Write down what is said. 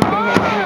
Thank.